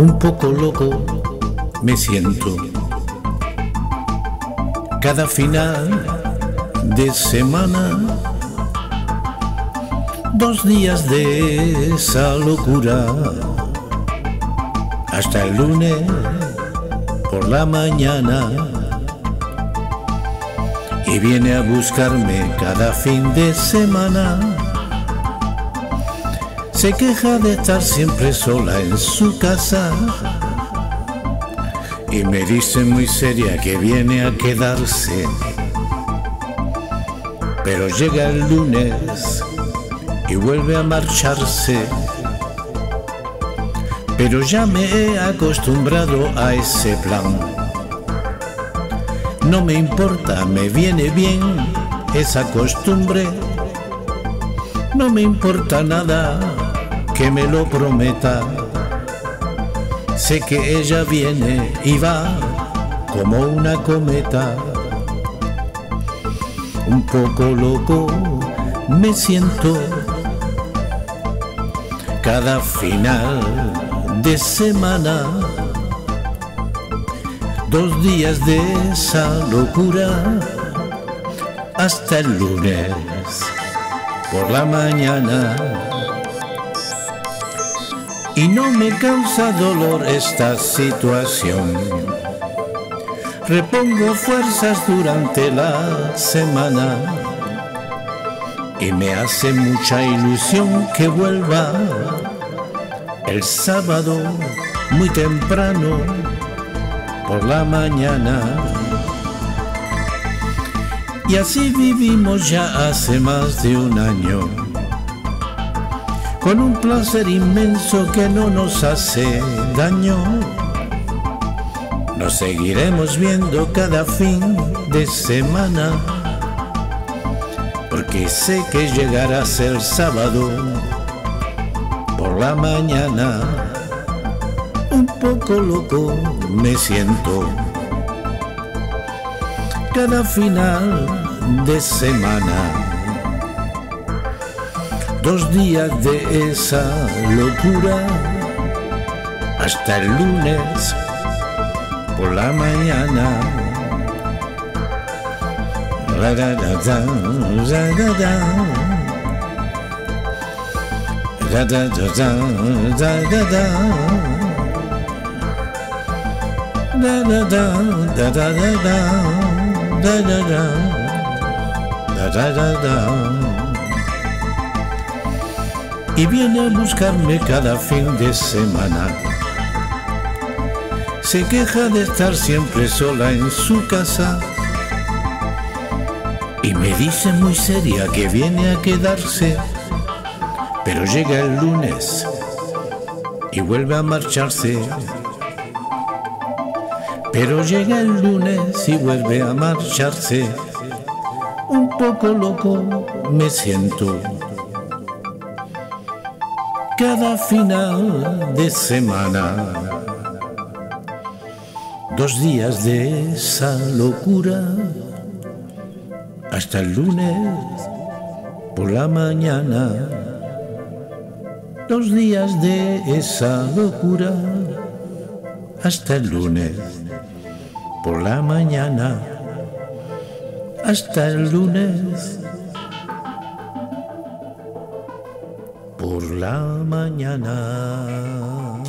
un poco loco me siento. Cada final de semana, dos días de esa locura, hasta el lunes por la mañana. Y viene a buscarme cada fin de semana. Se queja de estar siempre sola en su casa y me dice muy seria que viene a quedarse. Pero llega el lunes y vuelve a marcharse. Pero ya me he acostumbrado a ese plan. No me importa, me viene bien esa costumbre. No me importa nada que me lo prometa Sé que ella viene y va como una cometa. Un poco loco me siento cada final de semana. Dos días de esa locura hasta el lunes por la mañana y no me causa dolor esta situación. Repongo fuerzas durante la semana y me hace mucha ilusión que vuelva el sábado muy temprano por la mañana. Y así vivimos ya hace más de un año con un placer inmenso que no nos hace daño. Nos seguiremos viendo cada fin de semana, porque sé que llegará a ser sábado por la mañana. Un poco loco me siento cada final de semana dos días de esa locura hasta el lunes por la mañana. Y viene a buscarme cada fin de semana. Se queja de estar siempre sola en su casa y me dice muy seria que viene a quedarse, pero llega el lunes y vuelve a marcharse. Pero llega el lunes y vuelve a marcharse. Un poco loco me siento cada final de semana. Dos días de esa locura hasta el lunes por la mañana. Dos días de esa locura hasta el lunes por la mañana. Hasta el lunes por la mañana.